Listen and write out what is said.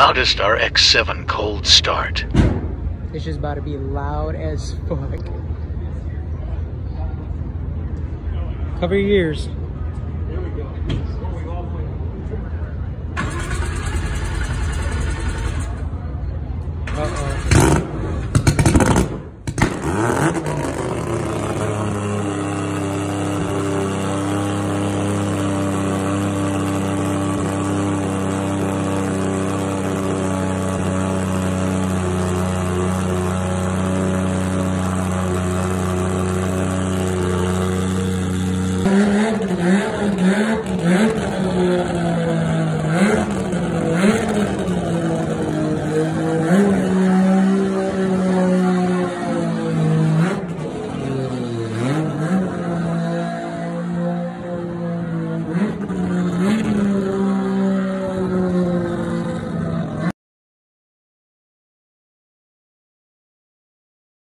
Loudest RX-7 cold start. It's just about to be loud as fuck. Cover your ears. Uh-oh.